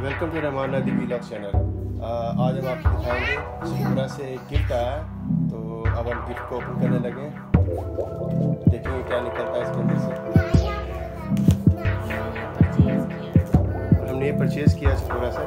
Welcome to Rahman नदी vlog channel आज हम आपको दिखाएँगे शिवपुरा से एक गिफ्ट आया है तो अब हम गिफ्ट को ओपन करने लगे देखेंगे क्या निकलता है इसके अंदर से। हमने ये परचेज़ किया शिवपुरा से।